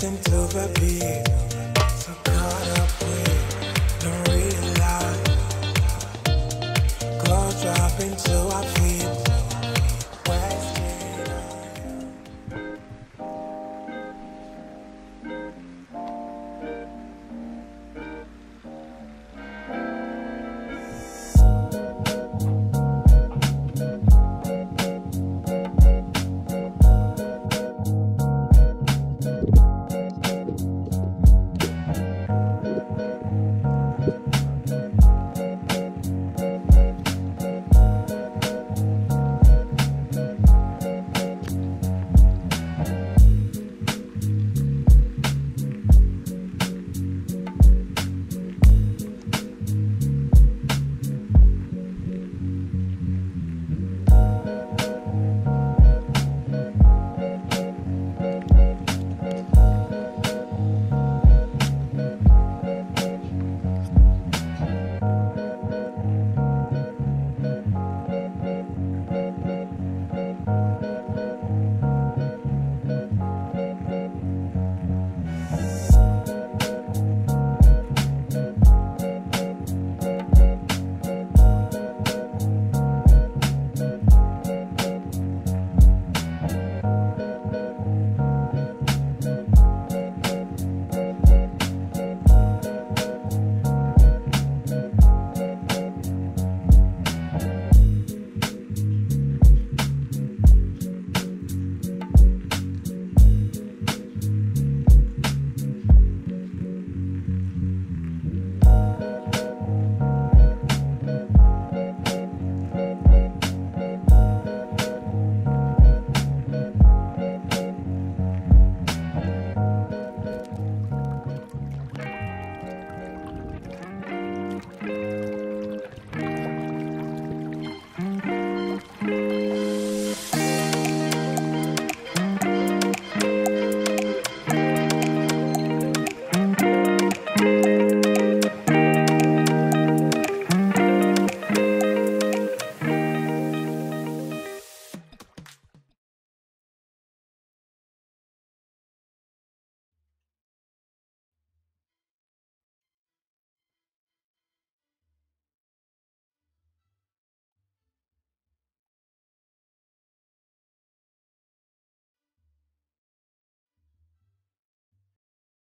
dancing the beat. So caught up with the real life. Dropping to our feet.